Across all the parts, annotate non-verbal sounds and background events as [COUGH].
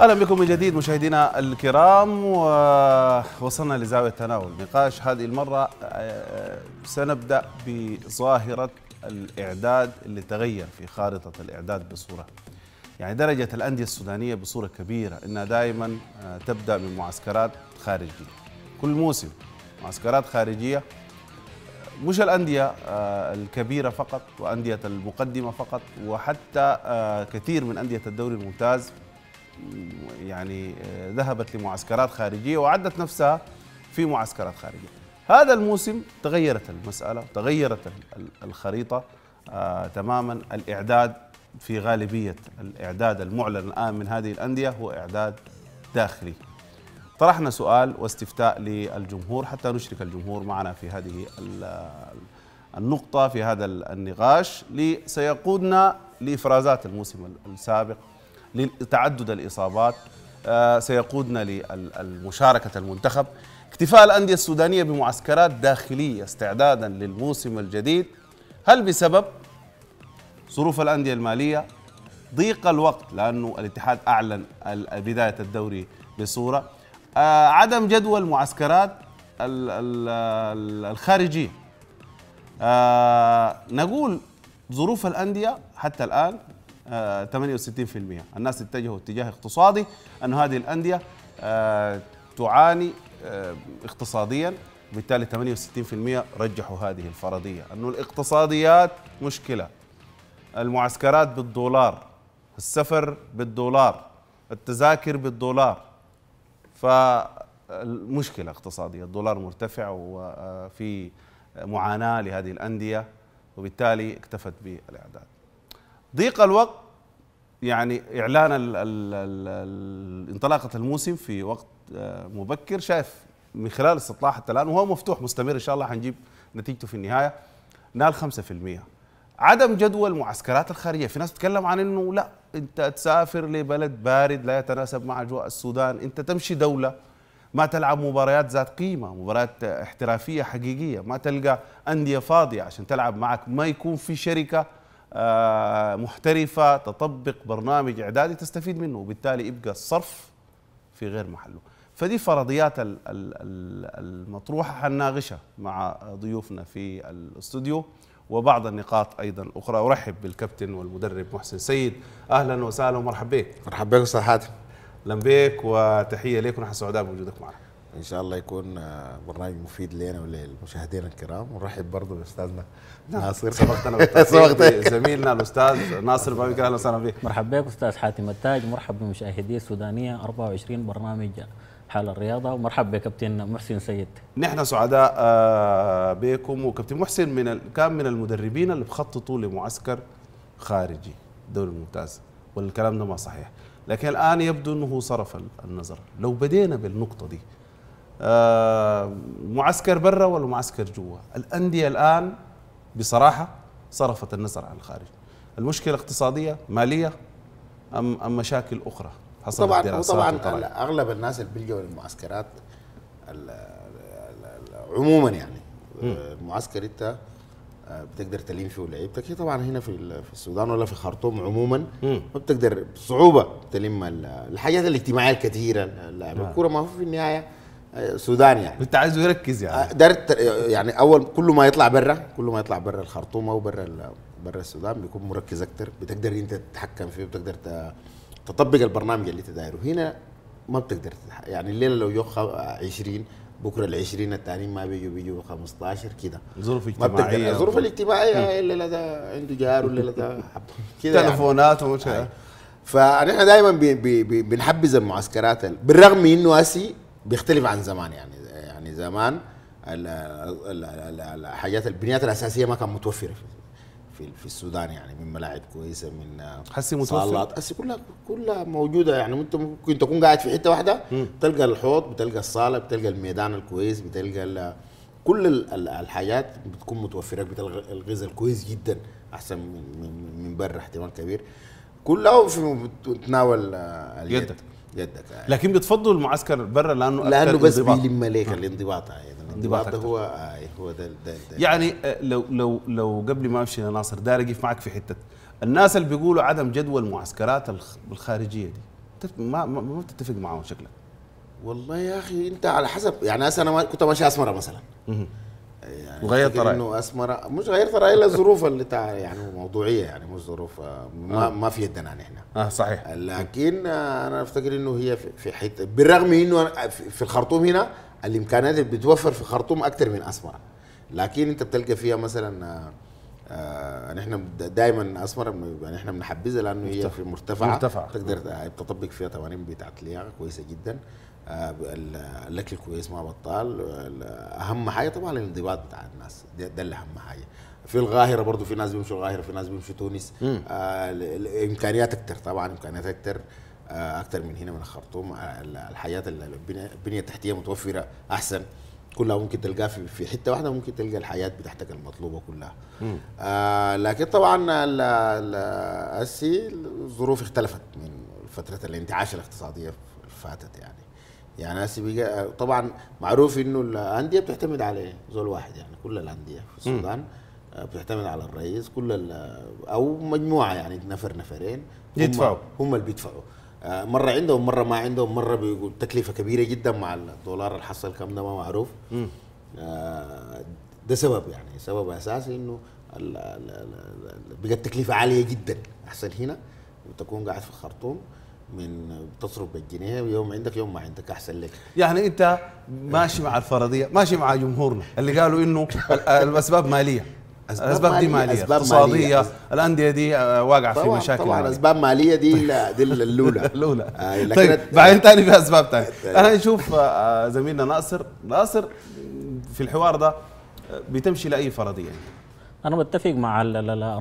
أهلا بكم من جديد مشاهدينا الكرام ووصلنا لزاوية تناول نقاش. هذه المرة آه، سنبدأ بظاهرة الإعداد اللي تغير في خارطة الإعداد بصورة يعني درجة الأندية السودانية بصورة كبيرة إنها دائما آه، تبدأ من معسكرات خارجية. كل موسم معسكرات خارجية مش الأندية آه، الكبيرة فقط وأندية المقدمة فقط وحتى آه، كثير من أندية الدوري الممتاز يعني آه، ذهبت لمعسكرات خارجية وعدت نفسها في معسكرات خارجية. هذا الموسم تغيرت المسألة تغيرت ال- ال- الخريطة تماما. الإعداد في غالبية الإعداد المعلن الآن من هذه الأندية هو إعداد داخلي. طرحنا سؤال واستفتاء للجمهور حتى نشرك الجمهور معنا في هذه ال- النقطة في هذا النقاش سيقودنا لإفرازات الموسم ال- السابق لتعدد الإصابات. آه، سيقودنا لمشاركة المنتخب. اكتفاء الأندية السودانية بمعسكرات داخلية استعدادا للموسم الجديد. هل بسبب ظروف الأندية المالية ضيق الوقت؟ لأنه الاتحاد أعلن بداية الدوري بصورة. عدم جدول معسكرات ال- ال- ال- الخارجية. آه، نقول ظروف الأندية حتى الآن آه، 68% الناس اتجهوا اتجاه اقتصادي أن هذه الأندية آه، تعاني آه، اقتصاديا. بالتالي 68% رجحوا هذه الفرضية. أنه الاقتصاديات مشكلة. المعسكرات بالدولار السفر بالدولار التذاكر بالدولار. فالمشكلة اقتصادية الدولار مرتفع وفي معاناة لهذه الأندية وبالتالي اكتفت بالإعداد. ضيق الوقت يعني إعلان انطلاقة الموسم في وقت مبكر شايف من خلال استطلاع حتى الآن وهو مفتوح مستمر إن شاء الله حنجيب نتيجته في النهاية نال 5% عدم جدول معسكرات الخارجية. في ناس تتكلم عن إنه لا أنت تسافر لبلد بارد لا يتناسب مع أجواء السودان. أنت تمشي دولة ما تلعب مباريات ذات قيمة مباريات احترافية حقيقية. ما تلقى أندية فاضية عشان تلعب معك. ما يكون في شركة آه، محترفة تطبق برنامج إعدادي تستفيد منه وبالتالي يبقى الصرف في غير محله. فدي فرضيات ال- ال- ال- المطروحة حنناقشها مع ضيوفنا في الأستوديو. وبعض النقاط أيضا أخرى. أرحب بالكابتن والمدرب محسن سيد. أهلا وسهلا ومرحبا بك. مرحبا بك أستاذ حاتم. أهلا بك وتحية لك ونحن سعداء بوجودك معنا. إن شاء الله يكون آه، برنامج مفيد لنا وللمشاهدين الكرام. ونرحب برضه بأستاذنا ناصر. سبقتنا [LAUGHS] بالتحية سبقتك. زميلنا الأستاذ ناصر بابك. أهلا وسهلا بك. مرحبا بك أستاذ حاتم التاج. مرحبا بمشاهدي السودانية. 24 برنامج حال الرياضة ومرحبا بكابتن محسن سيد. نحن سعداء آه، بكم. وكابتن محسن من ال... كان من المدربين اللي بخططوا لمعسكر خارجي الدوري الممتاز والكلام ده ما صحيح. لكن الآن يبدو إنه صرف ال- النظر. لو بدينا بالنقطة دي آه، معسكر برا ولا معسكر جوا؟ الأندية الآن بصراحة صرفت النظر عن الخارج. المشكلة اقتصادية مالية ام أم مشاكل أخرى؟ طبعا دراسات وطلعت. أغلب الناس اللي بيلجوا للمعسكرات عموما يعني المعسكر انت آه، بتقدر تلين فيه لعيبتك. هي طبعا هنا في في السودان ولا في خرطوم عموما. ما بتقدر بصعوبة تلم ال- الحاجات الاجتماعية الكثيرة. لاعب الكورة ما هو في النهاية آه، سودان يعني. انت عايزه يركز يعني. دارت يعني أول كل ما يطلع برا كل ما يطلع برا الخرطوم أو برا برا السودان بيكون مركز أكثر بتقدر أنت تتحكم فيه وبتقدر ت- تطبق البرنامج اللي انت دايره. هنا ما بتقدر يعني الليلة لو يوم 20 بكرة ال 20 الثانيين ما بيجوا بيجوا 15 كده. ظروف ما اجتماعية الظروف الاجتماعية الليلة ده عنده جار والليله ده [LAUGHS] كده يعني. تلفونات ومش فنحن دائما بي بي بي بنحبذ المعسكرات ال- بالرغم إنه أسي بيختلف عن زمان يعني يعني زمان ال- ال- ال- ال- الحاجات البنيات الأساسية ما كانت متوفرة في في, في السودان يعني من ملاعب كويسة من حسي متوفر؟ صالات هسه كلها كلها موجودة يعني انت ممكن تكون قاعد في حتة واحدة بتلقى الحوض بتلقى الصالة بتلقى الميدان الكويس بتلقى كل ال- ال- الحاجات بتكون متوفرة بتلقى الغذاء الكويس جدا أحسن من من, من برا احتمال كبير كلها في تناول آه، اليد. يدك. يدك آه. لكن بتفضلوا المعسكر برا لأنه لأنه بس. بيلم عليك الانضباط يعني الانضباط. هو آه هو ده, ده, ده يعني آه، لو لو لو قبل ما أمشي يا ناصر داير أقف معك في حتة. الناس اللي بيقولوا عدم جدوى المعسكرات الخ- الخارجيه دي ما ما, بتتفق معاهم شكلك؟ والله يا أخي أنت على حسب. يعني أنا كنت ماشي أسمرة مثلا. يعني وغيرت رأيك. إنه أسمرة مش غيرت رايي إلا الظروف اللي تع... يعني موضوعية يعني مش ظروف آه، ما, ما في يدنا نحن. آه صحيح. لكن آه، أنا أفتكر إنه هي في- حتة بالرغم إنه في الخرطوم هنا الامكانيات اللي بتوفر في الخرطوم أكثر من أسمرة. لكن أنت بتلقى فيها مثلا آه، آه نحن دائما أسمرة بن- يعني بنحبذها لأنه هي في مرتفعة. مرتفعة. تقدر تطبق فيها تمارين بتاعت لياقة كويسة جدا. آه ال- الأكل كويس ما بطال. ال- أهم حاجة طبعا الانضباط بتاع الناس. ده, ده اللي أهم حاجة. في القاهرة برضو في ناس بيمشوا القاهرة في ناس بيمشوا تونس. آه ال- ال- الامكانيات أكثر طبعا إمكانيات أكثر آه أكثر من هنا من الخرطوم. آه ال- الحياة ال- البنيه التحتية متوفرة أحسن. كلها ممكن تلقاها في في حتة واحدة ممكن تلقى الحياة بتاعتك المطلوبة كلها. آه لكن طبعا ال- ال- السي الظروف اختلفت من فترة الانتعاش الاقتصادية اللي فاتت يعني. يعني هسه بقى طبعا معروف إنه الأندية بتعتمد على زول واحد يعني كل الأندية في السودان آه، بتعتمد على الرئيس كل أو مجموعة يعني نفر نفرين. هم- يدفعوا. هم اللي بيدفعوا. مرة عندهم مره ما عندهم مره بيقول تكلفة كبيرة جدا مع الدولار الحصل كم ده ما معروف. آه، ده سبب يعني سبب أساسي إنه بقت تكلفة عالية جدا. أحسن هنا وتكون قاعد في الخرطوم من تصرف بالجنيه ويوم عندك يوم ما عندك أحسن لك. يعني أنت ماشي مع الفرضية ماشي مع جمهورنا اللي قالوا إنه ال- الأسباب مالية. أسباب الاسباب دي مالية، مالية أسباب اقتصاديه مالية. الأندية دي آه، واقعة في مشاكل طبعا. مالية. أسباب مالية دي ال- دي الاولى الاولى آه، طيب بعدين تاني في أسباب تانية. [LAUGHS] أنا نشوف آه، زميلنا ناصر ناصر في الحوار ده بتمشي لأي فرضيه يعني. أنا بتفق مع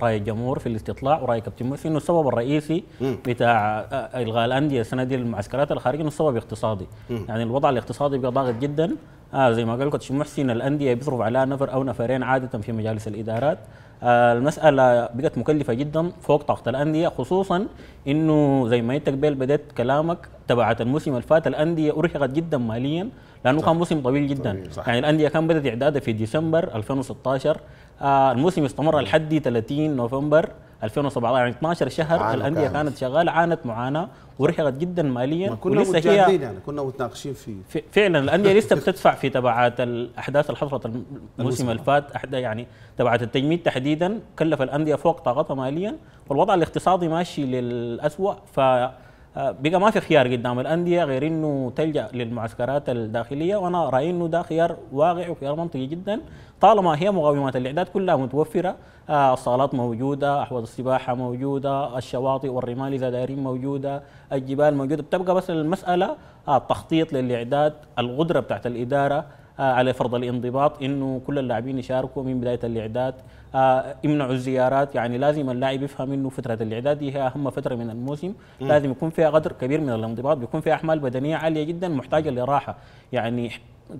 رأي الجمهور في الاستطلاع ورأي كابتن مرسي إنه السبب الرئيسي بتاع آه، إلغاء الأندية السنة دي المعسكرات الخارجية إنه السبب اقتصادي. يعني الوضع الاقتصادي بقى ضاغط جدا. آه زي ما قال كابتن محسن الأندية بيصرف عليها نفر أو نفرين عادة في مجالس الإدارات. آه المسألة بقت مكلفة جدا فوق طاقة الأندية خصوصا إنه زي ما انت قبل بدأت كلامك تبعت الموسم اللي فات الأندية أرهقت جدا ماليا لأنه كان موسم طويل جدا. صح. يعني الأندية كان بدأت إعدادها في ديسمبر 2016 آه الموسم استمر لحد 30 نوفمبر 2017 يعني 12 شهر الأندية. كانت شغالة عانت معاناة ورهقت جدا ماليا ما كنا ولسه هي يعني كنا متناقشين في ف- فعلا الأندية لسه بتدفع في تبعات الأحداث اللي حصلت الموسم اللي فات أحد- يعني تبعات التجميد تحديدا كلف الأندية فوق طاقتها ماليا والوضع الاقتصادي ماشي للاسوء ف آه، بقى ما في خيار قدام الأندية غير إنه تلجأ للمعسكرات الداخلية. وأنا رأيي إنه ده خيار واقعي وخيار منطقي جدا. طالما هي مقومات الإعداد كلها متوفرة آه، الصالات موجودة احواض السباحة موجودة الشواطئ والرمال إذا دايرين موجودة الجبال موجودة. بتبقى بس المسألة آه، التخطيط للإعداد القدرة بتاعت الإدارة على فرض الانضباط إنه كل اللاعبين يشاركوا من بداية الإعداد. آه، يمنعوا الزيارات. يعني لازم اللاعب يفهم إنه فترة الإعداد دي هي أهم فترة من الموسم. لازم يكون فيها قدر كبير من الانضباط بيكون فيها أحمال بدنية عالية جدا محتاجة لراحة. يعني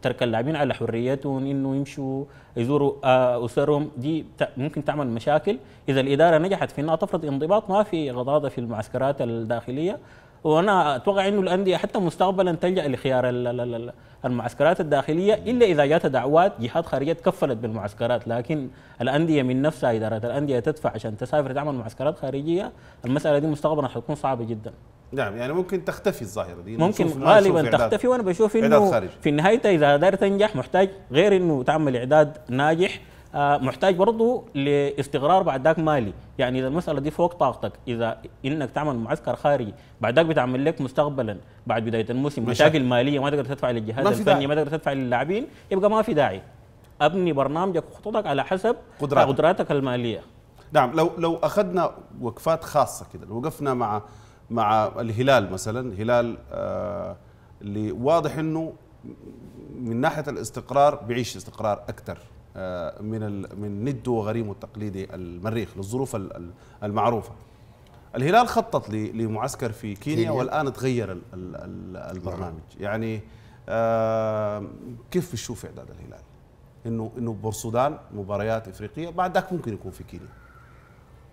ترك اللاعبين على حريتهم إنه يمشوا يزوروا آه، أسرهم. دي ممكن تعمل مشاكل. إذا الإدارة نجحت في إنها تفرض انضباط ما في غضاضة في المعسكرات الداخلية. وأنا أتوقع انه الاندية حتى مستقبلا تلجأ لخيار ال- ال- ال- المعسكرات الداخلية إلا إذا جاتها دعوات جهات خارجية تكفلت بالمعسكرات لكن الأندية من نفسها اداره الأندية تدفع عشان تسافر تعمل معسكرات خارجية المسألة دي مستقبلا حتكون صعبة جدا نعم يعني ممكن تختفي الظاهرة دي ممكن غالبا. تختفي وأنا بشوف إنه. في النهاية إذا داير تنجح محتاج غير إنه تعمل إعداد ناجح محتاج برضه لاستقرار بعد ذاك مالي يعني إذا المسألة دي فوق طاقتك إذا إنك تعمل معسكر خارجي بعد ذاك بتعمل لك مستقبلا بعد بداية الموسم مشاكل. ماليه ما تقدر تدفع للجهاز ما. الفني ما تقدر تدفع للاعبين يبقى ما في داعي أبني برنامجك وخططك على حسب قدراتك. قدراتك المالية نعم لو لو أخذنا وقفات خاصة كده لو وقفنا مع مع الهلال مثلا هلال آه اللي واضح إنه من ناحية الاستقرار بيعيش استقرار أكثر آه من ال من نده وغريمه التقليدي المريخ للظروف ال- ال- المعروفة. الهلال خطط لمعسكر في كينيا, كينيا. والآن تغير ال ال ال البرنامج. يعني آه كيف بتشوف إعداد الهلال؟ انه إنه بورسودان مباريات إفريقية بعد ذاك ممكن يكون في كينيا.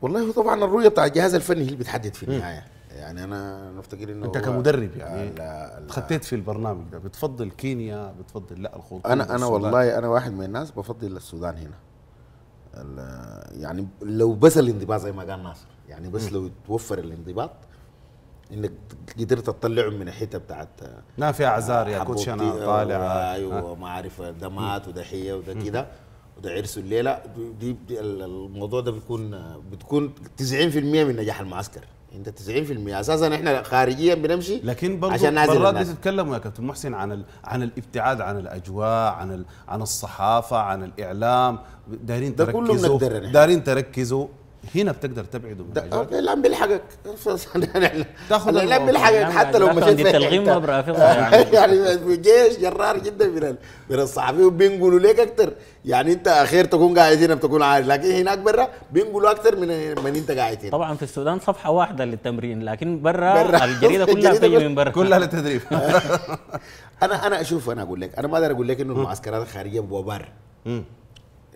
والله هو طبعا الرؤية بتاع الجهاز الفني هي اللي بتحدد في النهاية. يعني أنا نفتكر إنه أنت كمدرب يعني. تخطيت في البرنامج ده. بتفضل كينيا؟ بتفضل لا الخطوط أنا أنا. والله أنا واحد من الناس بفضل السودان هنا. يعني لو بس الانضباط زي ما قال ناصر. يعني بس لو توفر الانضباط إنك قدرت تطلعهم من الحتة بتاعت ما في أعذار يا كوتش أنا طالع. أيوه ما أعرف دمات وده وده كده وده عرس الليلة. دي, دي ال- الموضوع ده بيكون بتكون 90% من نجاح المعسكر. انت 90% أساسا إحنا خارجيا بنمشي لكن برضه عشان نعزل مرات. بتتكلموا يا كابتن محسن عن ال... عن الابتعاد عن الأجواء عن ال... عن الصحافة عن الإعلام دارين تركزوا. دارين تركزوا هنا بتقدر تبعدوا من الاعلام بيلحقك [LAUGHS] تاخذ الاعلام. بيلحقك حتى لو مشيت في تلغيم برافضها يعني. [LAUGHS] يعني في جيش جرار جدا من من الصحفيين بينقلوا لك أكثر يعني أنت أخير تكون قاعد هنا بتكون عارف لكن هناك برا بينقلوا أكثر من من أنت قاعد هنا. طبعا في السودان صفحة واحدة للتمرين لكن برا برا. الجريدة [LAUGHS] كلها بتجي كل- من برا. كلها للتدريب. أنا أنا أشوف أنا أقول لك أنا ما أقدر أقول لك إنه المعسكرات الخارجية وبار مم.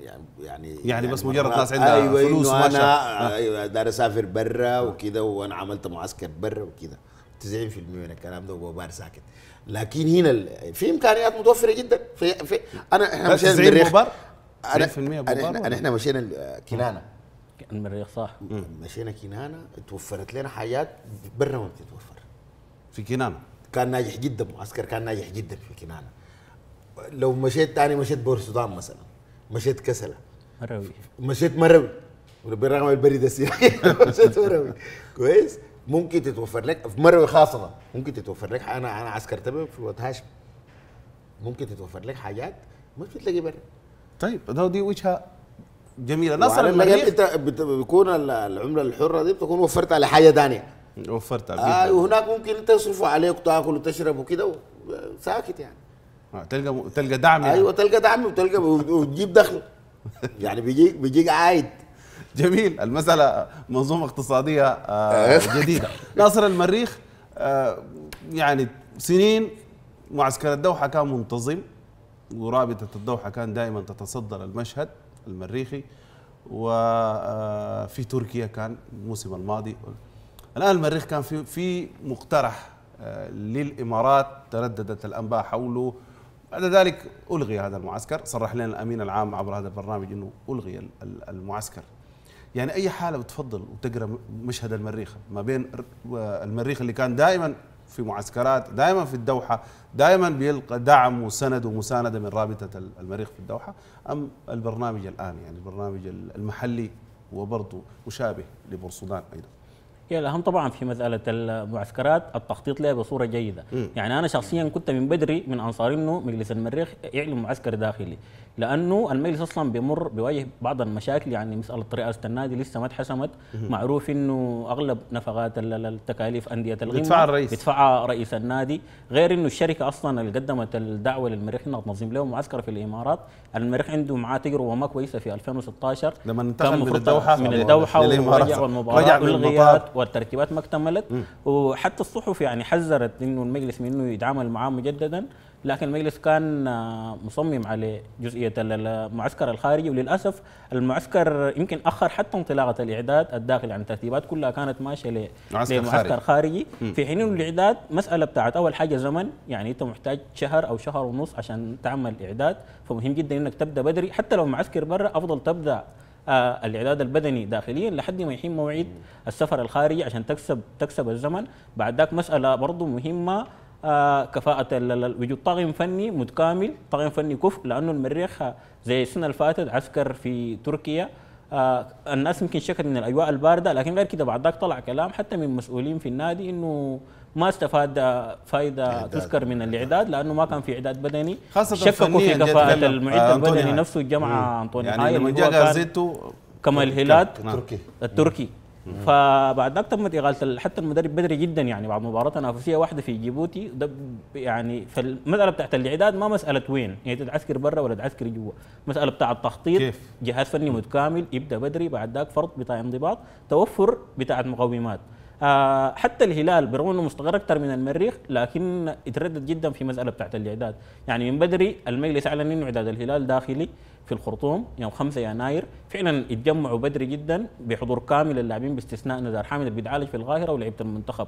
يعني يعني يعني بس مجرد مرات- ناس عندها أيوة فلوس وماشية. أنا أيوه دار أسافر برا وكده وأنا عملت معسكر برا وكده 90% من الكلام ده وبار ساكت. لكن هنا ال- في إمكانيات متوفرة جدا. في, في أنا إحنا مشينا 90 المريخ 90% بوبار أنا- إحنا مشينا كنانة. المريخ صح. مشينا كنانة توفرت لنا حاجات برا ما بتتوفر. في كنانة؟ كان ناجح جدا معسكر كان ناجح جدا في كنانة. لو مشيت تاني مشيت بور السودان مثلا. مشيت كسلة. مروي. مشيت مروي. بالرغم البريد السياحي [LAUGHS] مشيت مروي. كويس. ممكن تتوفر لك في مروي خاصة. ممكن تتوفر لك أنا أنا عسكرت به في وقت هاشم. ممكن تتوفر لك حاجات ما بتلاقي برا. طيب ده دي وجهة جميلة. نصر المريخ؟ أنت بت- بيكون ال- العملة الحرة دي بتكون وفرت على حاجة ثانية وفرتها آه وهناك ممكن انت يصرفوا عليك وتاكل وتشرب وكده ساكت يعني. تلقى تلقى دعم يعني. أيوه تلقى دعم وتلقى وتجيب دخل. [LAUGHS] يعني بيجيك بيجيك عايد. جميل. المسألة منظومة اقتصادية آه، جديدة. [LAUGHS] ناصر المريخ آه، يعني سنين معسكر الدوحة كان منتظم ورابطة الدوحة كان دائما تتصدر المشهد المريخي وفي تركيا كان الموسم الماضي. الآن المريخ كان في في مقترح آه، للإمارات ترددت الأنباء حوله. بعد ذلك ألغي هذا المعسكر. صرح لنا الأمين العام عبر هذا البرنامج أنه ألغي ال- ال- المعسكر. يعني أي حالة بتفضل وتقرأ مشهد المريخ؟ ما بين المريخ اللي كان دائما في معسكرات دائما في الدوحة دائما بيلقى دعم وسند ومساندة من رابطة ال- المريخ في الدوحة؟ أم البرنامج الآن يعني البرنامج المحلي وبرضه مشابه لبورسودان أيضا؟ هي الاهم طبعا في مسألة المعسكرات التخطيط لها بصورة جيدة. يعني أنا شخصيا كنت من بدري من انصار إنه مجلس المريخ يعلن معسكر داخلي. لأنه المجلس أصلا بيمر بيواجه بعض المشاكل يعني مسألة رئاسه النادي لسه ما اتحسمت. معروف إنه أغلب نفقات ال- ال- التكاليف أندية الغنى بيدفعها الرئيس. بيدفعها رئيس النادي. غير إنه الشركة أصلا اللي قدمت الدعوة للمريخ إنها تنظم له معسكر في الإمارات. المريخ عنده معاه تجربة ما كويسة في 2016 لما انتقل من الدوحة من الدوحة. ورجع والمباراة المطار. والتركيبات ما اكتملت. وحتى الصحف يعني حذرت إنه المجلس من إنه يتعامل معاه مجددا. لكن المجلس كان آه، مصمم على جزئية ال- المعسكر الخارجي وللأسف المعسكر يمكن أخر حتى انطلاقة الإعداد الداخلي يعني الترتيبات كلها كانت ماشية لمعسكر خارجي. في حين انه الإعداد مسألة بتاعت أول حاجة زمن يعني أنت محتاج شهر أو شهر ونص عشان تعمل إعداد فمهم جدا إنك تبدأ بدري. حتى لو معسكر برا أفضل تبدأ آه الإعداد البدني داخليا لحد ما يحين موعد السفر الخارجي عشان تكسب تكسب الزمن. بعد ذاك مسألة برضه مهمة آه ال- وجود طاقم فني متكامل. طاقم فني كفء لأنه المريخ زي السنة اللي فاتت عسكر في تركيا. آه الناس يمكن شكت من الأجواء الباردة لكن غير كده بعد ذاك طلع كلام حتى من مسؤولين في النادي إنه ما استفاد فائدة تذكر من الإعداد لأنه ما كان في إعداد بدني. خاصة شككوا في يتكلم. المعد آه، البدني. نفسه الجامعة أنطوني يعني هاي لما اللي جاء غازيتو كمال هيلات نعم. تركي. التركي. فبعد ذاك تمت إغالة ال- حتى المدرب بدري جدا يعني بعد مباراة تنافسية واحدة في جيبوتي ده يعني فالمساله بتاعت الإعداد ما مسألة وين؟ يعني تتعسكر برا ولا تتعسكر جوا. مسألة بتاع التخطيط كيف؟ جهاز فني متكامل يبدأ بدري بعد ذاك فرض بتاع انضباط توفر بتاعت مقومات آه حتى الهلال برغم إنه مستقر أكثر من المريخ لكن يتردد جدا في مسألة بتاعت الإعداد. يعني من بدري المجلس أعلن إنه إعداد الهلال داخلي في الخرطوم يوم 5 يناير. فعلا يتجمعوا بدري جدا بحضور كامل اللاعبين باستثناء نزار حامد اللي بيتعالج في القاهرة ولعيبة المنتخب.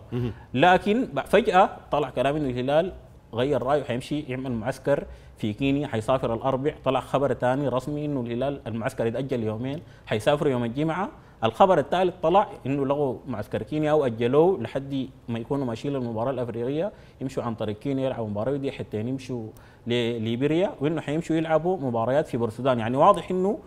لكن فجأة طلع كلام إنه الهلال غير رأيه حيمشي يعمل معسكر في كينيا حيسافر الأربع. طلع خبر ثاني رسمي إنه الهلال المعسكر يتأجل يومين حيسافروا يوم الجمعة. الخبر الثالث طلع إنه لغوا معسكر كينيا أو اجلوه لحد ما يكونوا ماشيين للمباراة الأفريقية. يمشوا عن طريق كينيا يلعبوا مباراة ودي حتى يمشوا لليبيريا وإنه حيمشوا يلعبوا مباريات في بورسودان يعني واضح إنه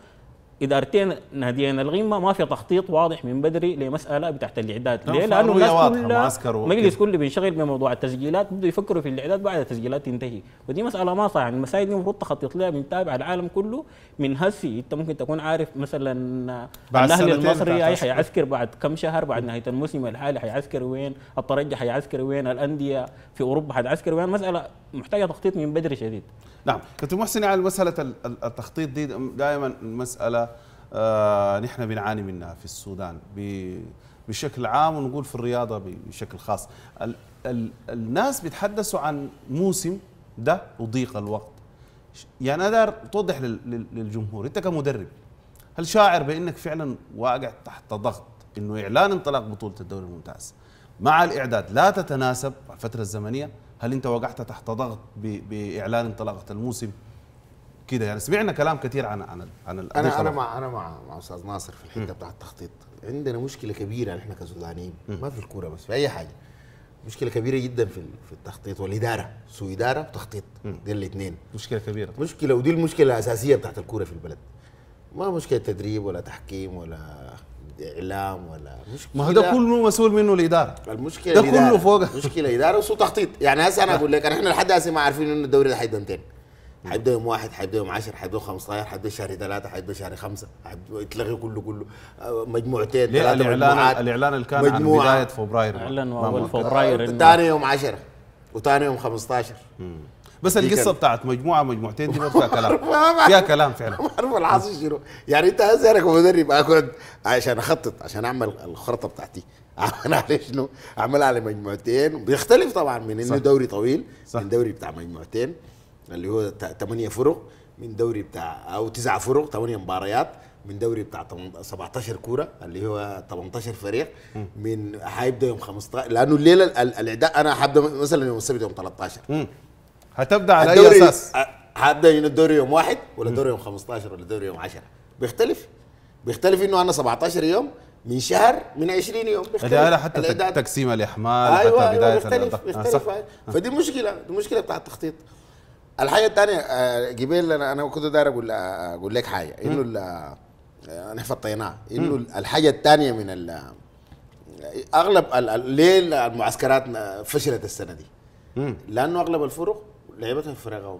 ادارتين ناديين الغيمه ما في تخطيط واضح من بدري لمسألة بتاعت الإعداد. نعم، ليه؟ لأنه الناس كلها. مجلس كله بينشغل بموضوع التسجيلات بده يفكروا في الإعداد بعد التسجيلات تنتهي ودي مسألة ما صح يعني المسائل دي المفروض تخطط لها بنتابع العالم كله. من هسي أنت ممكن تكون عارف مثلا الأهلي المصري اي. حيعسكر بعد كم شهر بعد نهاية الموسم الحالي حيعسكر وين؟ الترجي حيعسكر وين؟ الأندية في أوروبا حتعسكر وين؟ مسألة محتاجة تخطيط من بدري شديد. نعم. كابتن محسن ال- ال- التخطيط دي. دائما مسألة آه نحن بنعاني منها في السودان بشكل عام ونقول في الرياضة بشكل خاص. ال ال الناس بيتحدثوا عن موسم ده وضيق الوقت. يعني أنا توضح لل- لل- للجمهور أنت كمدرب هل شاعر بأنك فعلا واقع تحت ضغط أنه إعلان انطلاق بطولة الدوري الممتاز مع الإعداد لا تتناسب الفترة الزمنية؟ هل أنت وقعت تحت ضغط بإعلان انطلاقة الموسم؟ كده يعني. سمعنا كلام كثير عن عن عن أنا أنا. مع أنا مع مع أستاذ ناصر في الحتة بتاع التخطيط. عندنا مشكلة كبيرة نحن كسودانيين. ما في الكورة بس في أي حاجة. مشكلة كبيرة جدا في في التخطيط والإدارة. سوء إدارة وتخطيط. دي الاثنين مشكلة كبيرة. مشكلة ودي المشكلة الأساسية بتاعت الكورة في البلد. ما مشكلة تدريب ولا تحكيم ولا إعلام ولا مشكله ما هو ده كله مسؤول منه الإدارة. المشكلة ده. كله فوق. مشكلة اداره وسوء تخطيط. يعني هسه أنا [LAUGHS] أقول لك إحنا لحد هسه ما عارفين إنه الدوري ده 200 حيبدا يوم واحد حيبدا يوم 10 حيبدا يوم 15 حيبدا شهر ثلاثة حيبدا شهر خمسة يتلغي كله كله. آه، مجموعتين ليه ثلاثة الإعلان مجموعات. الإعلان اللي كان عن. بداية فبراير. اعلن أول فبراير إنه- ثاني يوم 10 وثاني يوم 15 بس كان- بتاعت مجموعة مجموعتين دي ما فيها [LAUGHS] كلام. ما- فيها كلام فعلا. ما اعرف الحاصل شنو. يعني أنت هسه أنا كمدرب اقعد عشان أخطط عشان أعمل الخرطة بتاعتي. [LAUGHS] أعمل على شنو؟ أعمل على مجموعتين. بيختلف طبعا من إنه. دوري طويل صح. من دوري بتاع مجموعتين. اللي هو ثمانية فرق من دوري بتاع أو تسعة فرق ثمانية مباريات من دوري بتاع 17 كورة اللي هو 18 فريق من حيبدا يوم 15 لأنه الليلة ال- الاعداد أنا حابدا مثلا يوم السبت يوم 13 مم. هتبدأ على أي أساس حابدا انه الدوري يوم واحد ولا الدوري يوم 15 ولا الدوري يوم 10 بيختلف بيختلف إنه أنا 17 يوم من شهر من 20 يوم بيختلف هذا حتى. تقسيم الإحمال أيوه حتى أيوه بداية بيختلف الأداء. آه، بيختلف. آه. فدي مشكلة دي مشكلة بتاع التخطيط الحاجة الثانية آه، قبل أنا أنا كنت داير أقول أقول لك حاجة. إنه ال- آه، فطيناه. إنه الحاجة الثانية من ال- أغلب ليه المعسكرات فشلت السنة دي؟ لأنه أغلب الفرق لعبتها في فرق قومي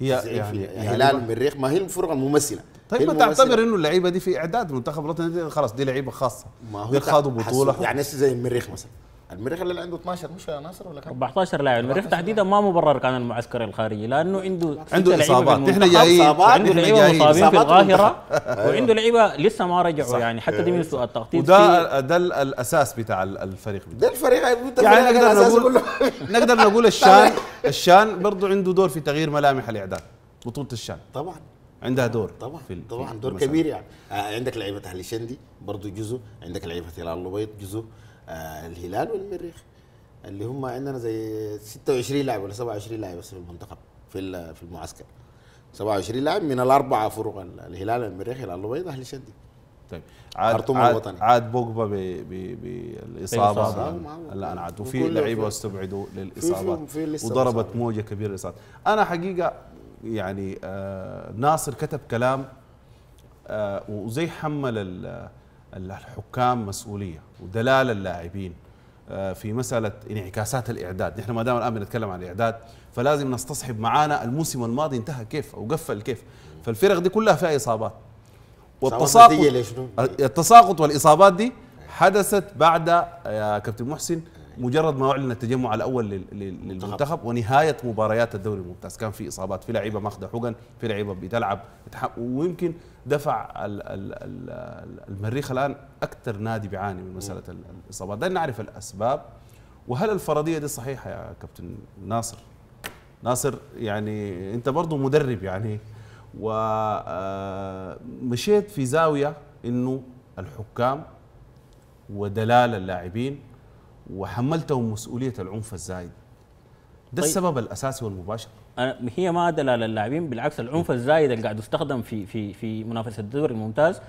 يعني, يعني, يعني هلال المريخ ما هي الفرق الممثلة. طيب ما. تعتبر إنه اللعيبة دي في إعداد منتخب الوطني دي خلاص دي لعيبة خاصة. ما هو دي خاضوا بطولة. يعني زي المريخ مثلا. المريخ اللي عنده 12 مش يا ناصر ولا كم؟ 14 لاعب. المريخ تحديدا ما مبرر كان المعسكر الخارجي لأنه عنده عنده. بالمنتخب. نحن جايين- نحن لعيبه. مصابين في الظاهره المنتخب. وعنده لعيبة لسه ما رجعوا. يعني حتى دي من سوء التخطيط وده ده ال- الأساس بتاع ال- الفريق. ده الفريق. يعني نقدر نقول نقدر [LAUGHS] نقول الشان الشان برضه عنده دور في تغيير ملامح الإعداد. بطولة الشان. طبعا. عندها دور طبعا. في طبعا. دور. كبير يعني. آه عندك لعيبة أهلي شندي برضه جزء. عندك لعيبة هلال البيض جزء. الهلال والمريخ اللي هم عندنا زي 26 لاعب ولا 27 لاعب بس في المنتخب في ال- في المعسكر. 27 لاعب من الأربعة فرق ال- الهلال والمريخ هلال البيض أهلي شندي طيب. عاد عاد. عاد بوجبا ب- ب- بالاصابه انعاد وفي لعيبة استبعدوا للإصابات. وضربت. موجة كبيرة للاصابات أنا حقيقة يعني آه ناصر كتب كلام آه وزي حمل ال- الحكام مسؤولية ودلال اللاعبين آه في مسألة انعكاسات الإعداد، نحن ما دام الآن بنتكلم عن الإعداد فلازم نستصحب معانا الموسم الماضي انتهى كيف أو قفل كيف، فالفرق دي كلها فيها إصابات. والتساقط؟ التساقط والإصابات دي حدثت بعد يا كابتن محسن مجرد ما أعلن التجمع الأول لل- لل- للمنتخب ونهاية مباريات الدوري الممتاز. كان في إصابات في لعيبة ماخذة حقن في لعيبة بتلعب ويمكن دفع ال- ال- ال- المريخ الآن أكثر نادي بيعاني من مسألة ال- الإصابات. ده نعرف الأسباب. وهل الفرضية دي صحيحة يا كابتن ناصر؟ ناصر يعني أنت برضو مدرب يعني ومشيت في زاوية إنه الحكام ودلال اللاعبين وحملتهم مسؤولية العنف الزايد. ده طيب. السبب الأساسي والمباشر. هي ما دلال اللاعبين بالعكس العنف الزايد اللي قاعد يستخدم في في في منافسة الدوري الممتاز.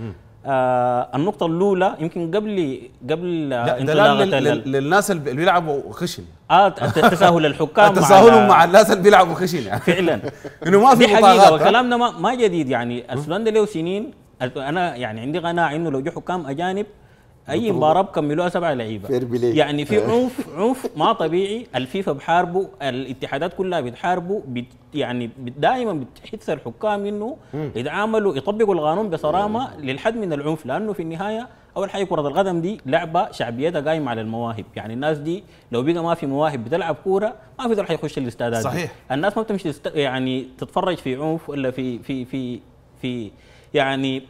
آه النقطة الأولى يمكن قبل قبل لا انطلاقة لل- للناس اللي بيلعبوا خشن. آه تساهل الحكام [LAUGHS] مع تساهلهم مع الناس اللي بيلعبوا خشن يعني. فعلا. [LAUGHS] إنه ما في دي حقيقة ده ما, ما جديد يعني. السودان ده له سنين أنا يعني عندي قناعة إنه لو جو حكام أجانب أي مباراة بكملوها Fair play. يعني في [LAUGHS] عنف عنف ما طبيعي الفيفا بحاربه الاتحادات كلها بتحاربه بت يعني دائما بتحث الحكام إنه يتعاملوا يطبقوا القانون بصرامة للحد من العنف لأنه في النهاية أول حاجة كرة القدم دي لعبة شعبيتها قايمة على المواهب يعني الناس دي لو بقى ما في مواهب بتلعب كورة ما في دول حيخش الاستادات دي. صحيح. الناس ما بتمشي. يعني تتفرج في عنف ولا في في في في يعني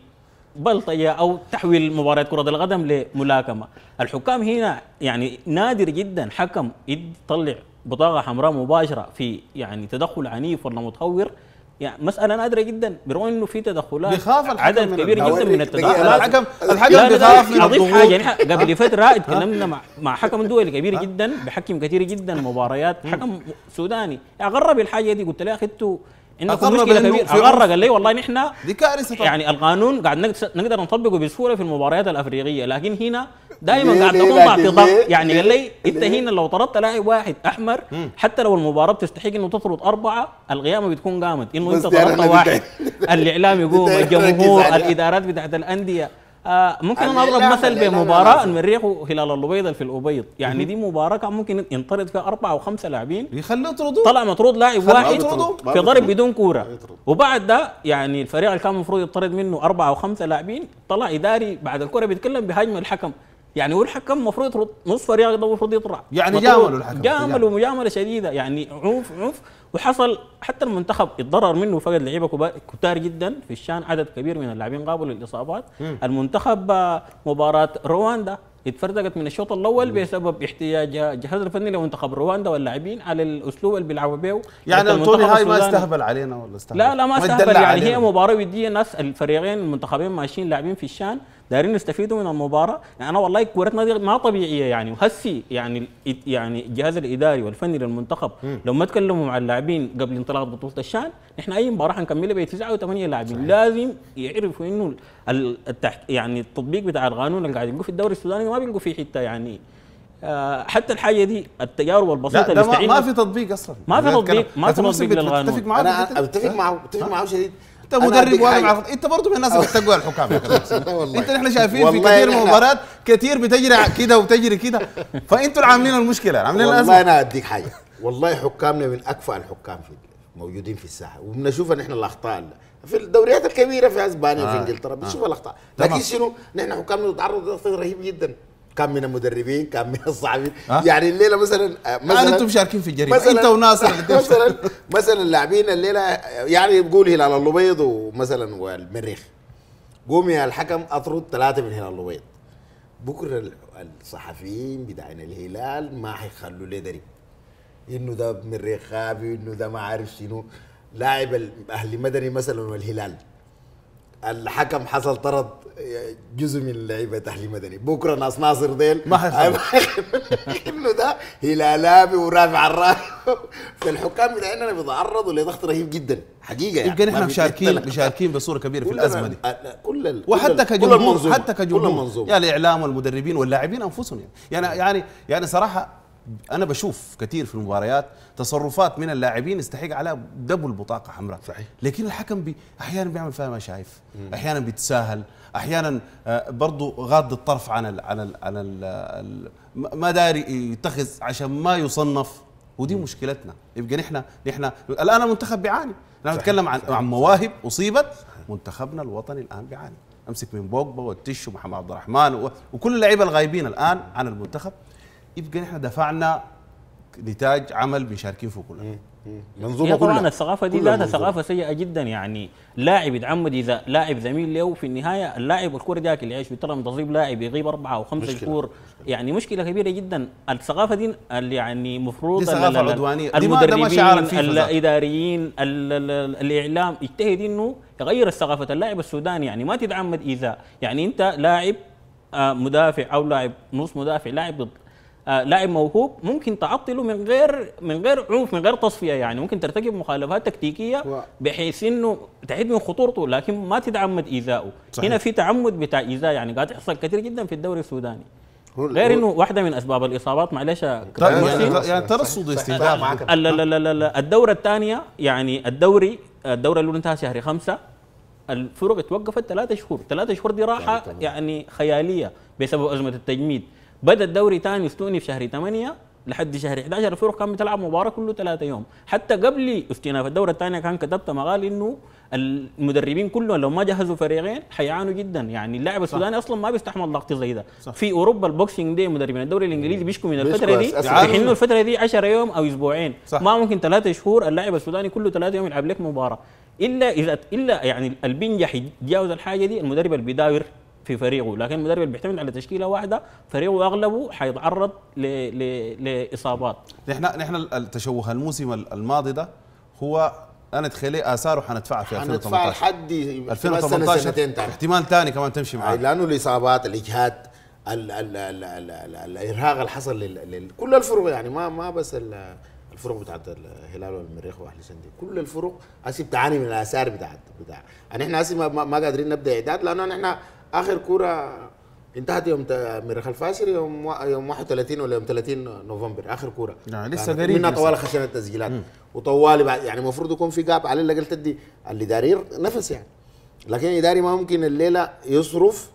بلطجة أو تحويل مباراة كرة القدم لملاكمة. الحكام هنا يعني نادر جدا. حكم يطلع بطاقة حمراء مباشرة في يعني تدخل عنيف ولا متهور. يعني مسألة نادرة جدا. برغم إنه في تدخلات بيخاف الحكم عدد كبير. جدا من التدخلات. الحكم الحكم بيخاف من أضيف حاجة. نحن قبل فترة اتكلمنا مع مع حكم دولي كبير جدا بحكم كثير جدا مباريات. حكم سوداني. اغرب الحاجة دي قلت له يا أخي أنتوا عندكم مشكله كبيره عنف. قال لي والله نحن دي كارثة طبعا يعني القانون قاعد نقدر- نطبقه بسهولة في المباريات الأفريقية لكن هنا دائما قاعد نكون تحت ضغط؟ يعني قال لي أنت؟ هنا لو طردت لاعب واحد أحمر حتى لو المباراة بتستحق إنه تطرد أربعة القيامة بتكون قامت إنه أنت أنا طردت واحد الإعلام يقوم الجمهور. الإدارات بتاعت الأندية آه ممكن أنا أضرب مثل بمباراه. المريخ وهلال الأبيض في الأبيض. يعني دي مباراة كان ممكن ينطرد فيها أربعة أو خمسة لاعبين. يخلوه يطردوه. طلع مطرود لاعب واحد. في ضرب بدون كورة. وبعد ده يعني الفريق اللي كان المفروض يطرد منه أربعة أو خمسة لاعبين طلع إداري بعد الكره بيتكلم بهاجم الحكم. يعني هو الحكم المفروض يطرد نص فريق ده المفروض يطلع يعني. جاملوا الحكم. جاملوا مجاملة شديدة. يعني عنف عنف وحصل حتى المنتخب اتضرر منه فقد لعيبة كتار جدا في الشان عدد كبير من اللاعبين قابلوا للإصابات. المنتخب آه، مباراة رواندا اتفرقت من الشوط الأول بسبب احتياج الجهاز الفني لمنتخب رواندا واللاعبين على الأسلوب اللي بيلعبوا به يعني أنطوني هاي ما. استهبل علينا ولا استهبل؟ لا لا ما استهبل يعني هي علينا. مباراة ودية ناس الفريقين المنتخبين ماشيين لاعبين في الشان. دايرين يستفيدوا من المباراة. يعني أنا والله كورتنا دي ما طبيعية يعني. وهسي يعني ال- يعني الجهاز الإداري والفني للمنتخب لو ما تكلموا مع اللاعبين قبل انطلاق بطولة الشان إحنا أي مباراة حنكملها بتسعه وثمانية لاعبين. لازم يعرفوا إنه ال- التحت يعني التطبيق بتاع القانون اللي قاعد يلقوا في الدوري السوداني ما بيلقوا فيه حتة يعني. آه حتى الحاجة دي التجارب البسيطه اللي ما, ما في تطبيق أصلا. ما في تطبيق،. ما في تطبيق للقانون. أنا؟ بتفق معه بتفق معه شديد. أنت مدرب واقف. على أنت برضه من الناس اللي بتقوى الحكام. [LAUGHS] يا. أنت نحن شايفين في كثير من المباريات كثير بتجري كده وتجري كده. فأنتوا اللي عاملين المشكلة عاملين والله أنا أديك حاجة. والله حكامنا من أكفأ الحكام في موجودين في الساحة. وبنشوف نحن الأخطاء في الدوريات الكبيرة في أسبانيا آه. وفي إنجلترا. بنشوف الأخطاء. تمام. لكن شنو؟ نحن حكامنا نتعرض لضغط رهيب جدا. كان من المدربين كان من الصحفيين. آه. يعني الليلة مثلا آه، مثلا مثلا أنتم مشاركين في الجريمة. أنت وناصر. مثلا مثلا اللاعبين الليلة يعني يقول هلال الأبيض ومثلا والمريخ. قوم يا الحكم أطرد ثلاثة من هلال الأبيض. بكرة ال- الصحفيين بتاعين الهلال ما حيخلوا لي درب إنه ده مريخ خابي إنه ده ما عارف شنو. لاعب الاهلي مدني مثلا والهلال. الحكم حصل طرد جزء من لعيبة أهلي مدني. بكرة ناس ناصر ديل. ما. [LAUGHS] إنه ده هلالابي ورافع الراي [LAUGHS] فالحكام بتاعنا بيتعرضوا لضغط رهيب جدا. حقيقة يعني. يبقى نحن مشاركين مشاركين بصورة كبيرة في الأزمة دي. كل ال- كل وحتى كل كجمهور. حتى كل كجمهور المنظومه يعني الإعلام والمدربين واللاعبين أنفسهم يعني. يعني يعني يعني صراحة أنا بشوف كثير في المباريات تصرفات من اللاعبين يستحق عليها دبل بطاقة حمراء. صحيح. لكن الحكم بي أحيانا بيعمل فيها ما شايف. أحيانا بيتساهل. أحيانا آه، برضو غاض الطرف عن ال عن ال عن ال ال ما داري يتخذ عشان ما يصنف. ودي مشكلتنا. يبقى نحن نحن الآن المنتخب بيعاني. نحن نتكلم عن عن مواهب أصيبت. منتخبنا الوطني الآن بيعاني. أمسك من بوجبا والتش ومحمد عبد الرحمن و- وكل اللعيبة الغايبين الآن عن المنتخب. يبقى نحن دفعنا نتاج عمل بيشاركين فيه كلنا منظومة هي طبعا كلها. الثقافة دي ذاتها. ثقافة سيئة جدا يعني. لاعب يتعمد إذا لاعب زميل له في النهاية اللاعب الكرة ديك اللي يعيش بيطلع من تصيب لاعب يغيب أربعة أو خمسة. شهور. يعني مشكلة كبيرة جدا. الثقافة دي اللي يعني مفروض دي ما شعار المدربين. الإداريين ال- ال- ال- الإعلام يجتهد إنه يغير ثقافه اللاعب السوداني يعني ما تتعمد إذا يعني أنت لاعب آه، مدافع أو لاعب نص مدافع لاعب ضد. لاعب موهوب ممكن تعطله من غير من غير عنف من غير تصفية يعني. ممكن ترتكب مخالفات تكتيكية بحيث إنه تعيد من خطورته لكن ما تتعمد إيذائه. صحيح. هنا في تعمد بتاع إيذاء يعني قاعد يحصل كثير جدا في الدوري السوداني. غير إنه واحدة من أسباب الإصابات معلش طيب، يعني يعني ترصد. استهداف. معك. لا لا لا لا الدورة الثانية يعني الدوري الدورة الأولى انتهى شهر خمسة. الفرق توقفت ثلاثة شهور. ثلاثة شهور دي راحة تمام. يعني خيالية بسبب أزمة التجميد. بدأ الدوري ثاني استؤنف شهر 8 لحد شهر 11 الفرق كانت بتلعب مباراة كله ثلاثة يوم. حتى قبل استئناف الدورة الثانية كان كتبت مقال إنه المدربين كلهم لو ما جهزوا فريقين حيعانوا جدا. يعني اللاعب السوداني أصلا ما بيستحمل ضغط زي ده. صح. في أوروبا ال Boxing Day مدربين الدوري الإنجليزي بيشكوا من الفترة دي. بيحنوا الفترة دي 10 يوم أو أسبوعين. صح. ما ممكن ثلاثة شهور اللاعب السوداني كله ثلاثة يوم يلعب لك مباراة. إلا اذا إلا يعني اللي بينجح يتجاوز الحاجة دي المدرب اللي بيداور في فريقه. لكن المدرب اللي بيعتمد على تشكيلة واحدة فريقه أغلبه حيتعرض ل... ل... لإصابات. نحن نحن التشوه الموسم الماضي ده هو أنا أتخيل آثاره حندفعها في هندفع 2018 لحد 2018 سنتين تاني احتمال ثاني كمان تمشي معاه. لأنه الاصابات الإجهاد ال ال ال ال ال الإرهاق اللي حصل لل لل كل الفرق يعني ما ما بس ال- الفرق بتاعت الهلال والمريخ وأهلي سندي. كل الفرق هسي بتعاني من الآثار بتاعت بتاع. يعني إحنا هسي ما, ما ما قادرين نبدأ إعداد لأنه نحن آخر كورة انتهت يوم مريخ الفاشر يوم يوم 31 ولا يوم 30 نوفمبر آخر كورة. يعني لسه كانت قريب منها لسه. طوال خشن التسجيلات. وطوالي بعد يعني المفروض يكون في جاب على الأقل تدي الاداري نفس يعني. لكن الاداري ما ممكن الليلة يصرف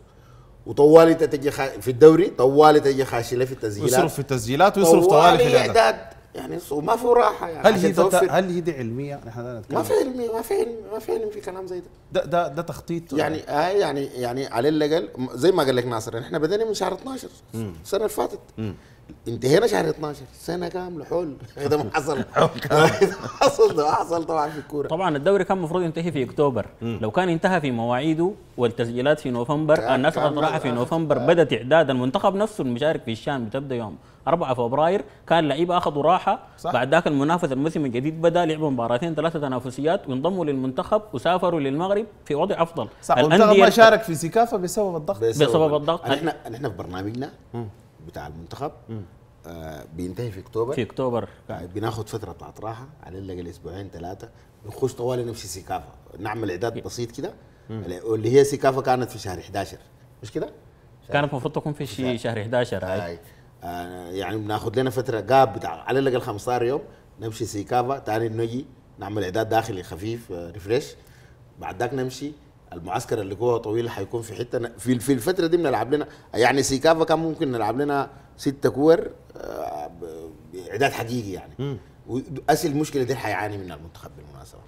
وطوالي تجي. في الدوري طوالي تجي خاشلة في التسجيلات. ويصرف في التسجيلات ويصرف طوالي في الإعداد. إعداد. يعني وما في راحة يعني هل هي توفر- هل هي دي علمية؟ نحن لا نتكلم ما في علمي ما في علم ما في علم في كلام زي ده. ده ده, ده تخطيط؟ يعني آه يعني يعني على الأقل زي ما قال لك ناصر إحنا بدأنا من شهر 12 السنة اللي فاتت. انتهينا شهر 12 سنة كاملة حول. [LAUGHS] هذا ما حصل. [LAUGHS] [LAUGHS] حصل ده ما حصل طبعا في الكوره طبعا الدوري كان المفروض ينتهي في أكتوبر. لو كان انتهى في مواعيده والتسجيلات في نوفمبر الناس كان قد راح في. نوفمبر بدأت إعداد المنتخب نفسه المشارك في الشام بتبدأ يوم. 4 فبراير كان اللعيبه اخذوا راحة. صح. بعد ذاك المنافسه الموسم الجديد بدأ لعبوا مباراتين ثلاثة تنافسيات وانضموا للمنتخب وسافروا للمغرب في وضع أفضل. صح والمنتخب الأندية- ما شارك في سيكافا بسبب الضغط. بسبب الضغط. إحنا إحنا في برنامجنا بتاع المنتخب آه بينتهي في أكتوبر. في أكتوبر. آه، بناخد فترة بتاعت راحة على الأقل أسبوعين ثلاثة بنخش طوالي نمشي سيكافا نعمل إعداد بسيط كده. واللي هي سيكافا كانت في شهر 11 مش كده؟ كانت المفروض تكون في شهر 11 هاي. آه يعني بناخد لنا فترة gap بتاع على الأقل 15 يوم نمشي سيكافا ثاني نجي نعمل إعداد داخلي خفيف آه refresh بعد ذاك نمشي المعسكر اللي هو طويل حيكون في حتة في في الفترة دي بنلعب لنا يعني سيكافا كان ممكن نلعب لنا ستة كور آه، باعداد حقيقي يعني. واسي المشكلة دي حيعاني منها المنتخب بالمناسبة.